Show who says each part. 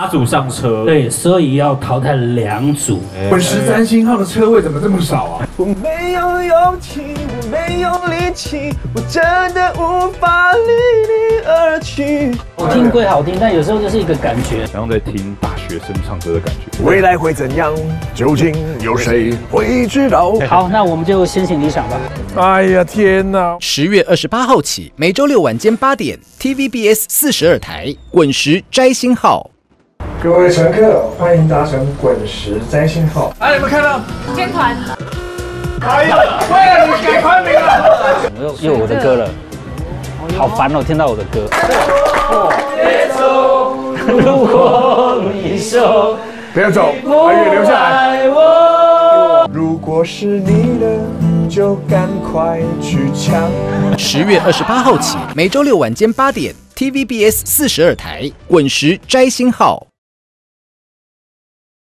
Speaker 1: 八组上车，
Speaker 2: 对，所以要淘汰两组。
Speaker 3: 滚石三星号的车位怎么这么少啊？
Speaker 4: 我没有勇气，我没有力气，我真的无法离你而去。
Speaker 2: 听归好听，但有时候就是一个感觉。
Speaker 5: 然后在听大学生唱歌的感觉。
Speaker 4: 未来会怎样？究竟有谁会知道？
Speaker 2: 好，那我们就先行离场吧。
Speaker 3: 哎呀天哪！
Speaker 6: 十月二十八号起，每周六晚间八点，TVBS 四十二台《滚石摘星号》。
Speaker 7: 各位乘客，欢迎搭乘滚石摘星号。
Speaker 3: 哎，有没有看到？
Speaker 8: 天团。
Speaker 3: 哎呀，为了你改团名了。
Speaker 2: 又又我的歌了，好烦哦！听到我的歌。别走如果你说
Speaker 3: 不要走，阿月留下来。
Speaker 4: 如果是你的，就赶快去抢。
Speaker 6: 十月二十八号起，每周六晚间八点，TVBS 四十二台《滚石摘星号》。